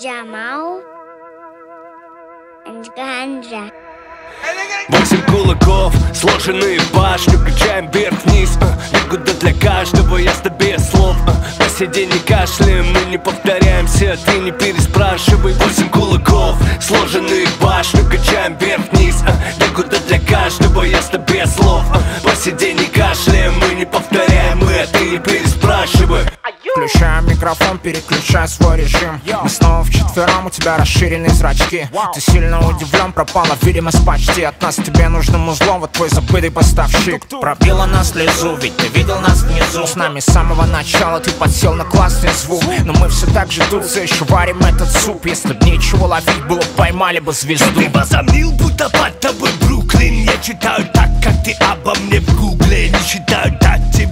Джамал and Ганджа. Восемь кулаков, сложенные башню Качаем вверх-вниз, э, некуда для каждого Ясно без слов, э, посиди не кашляем Мы не повторяемся, ты не переспрашивай. Восемь кулаков, сложенные башню Качаем вверх-вниз, э, некуда для каждого Ясно без слов, посиди не кашляем Мы не повторяем это, ты не переспрашивай Включаем микрофон, переключай свой режим. Мы снова вчетвером, у тебя расширенные зрачки. Ты сильно удивлен, пропала видимость почти. От нас тебе нужным узлом, вот твой забытый поставщик. Пробила на слезу, ведь ты видел нас внизу. С нами с самого начала ты подсел на классный звук. Но мы все так же тут все еще варим этот суп. Если б нечего ловить было, поймали бы звезду. Ты возомнил, будто под тобой Бруклин. Я читаю так, как ты обо мне в гугле. Не считаю дать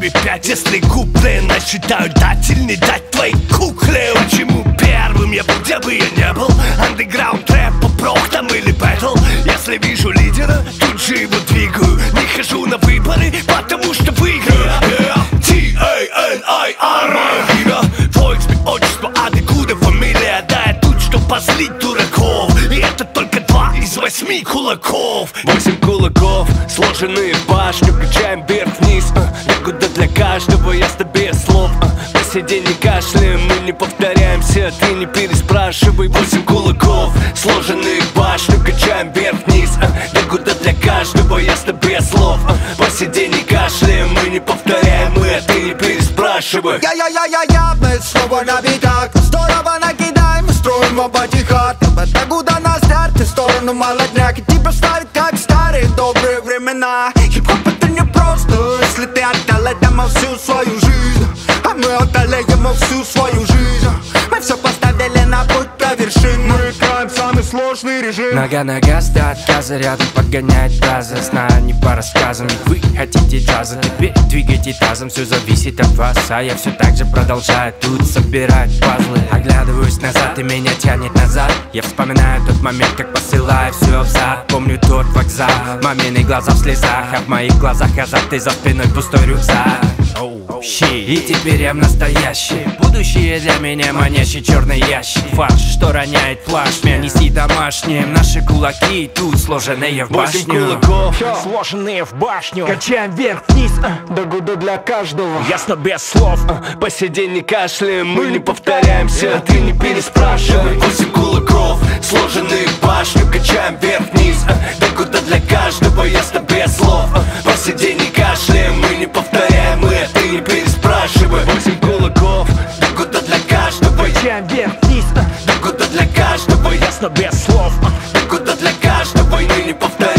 тебе пять, если куплен А считаю дать твоей кукле. Почему первым я был, где бы я не был Андеграунд, рэп, прох там или бэтл Если вижу лидера, тут же его двигаю. Не хожу на выборы, потому что выиграю. T-A-N-I-R Мое имя, твой отчество, а ты куда фамилия? Да я тут, что позлить дураков. И это только два из восьми кулаков. Восемь кулаков, сложенные в башню. Качаем вверх-вниз, для каждого Ясно без слов, посиди не кашляем Мы не повторяемся, ты не переспрашивай. Восемь кулаков, сложенные в башню Качаем вверх-вниз, э, некуда для каждого Ясно без слов, посиди не кашляем Мы не повторяем это, ты не переспрашивай. Я-я-я-я-я, мы снова на битах. Здорово накидаем, строим оба тихо Это года назад, ты в сторону молодняк. Тебя ставит как старые добрые времена le damos su soy un A me otale, yo me su soy сложный режим. Нога на газ до отказа рядом подгоняет таза. Знаю не по рассказам, ведь вы хотите джаза. Теперь двигайте тазом, все зависит от вас. А я все так же продолжаю тут собирать пазлы. Оглядываюсь назад и меня тянет назад. Я вспоминаю тот момент, как посылаю все в зад. Помню тот вокзал, мамины глаза в слезах. А в моих глазах азарт и за спиной пустой рюкзак. И теперь я в настоящий Будущее для меня манящий черный ящик. Фарш, что роняет плашмя Неси домашним Наши кулаки тут сложенные в Восемь башню. кулаков, Сложенные в башню. Качаем вверх-вниз До года для каждого. Ясно без слов. Посиди, не кашляем, мы не повторяемся. Ты не переспрашивай. Восемь кулаков, сложенные в башню. Качаем вверх-вниз, да куда для каждого. Ясно Куда для каждого и не повторяю